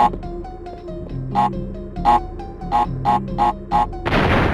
あああああああ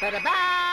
Ba-da-ba!